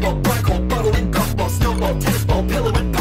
basketball, black hole, bottle and golf ball, snowball, tennis ball, pillow and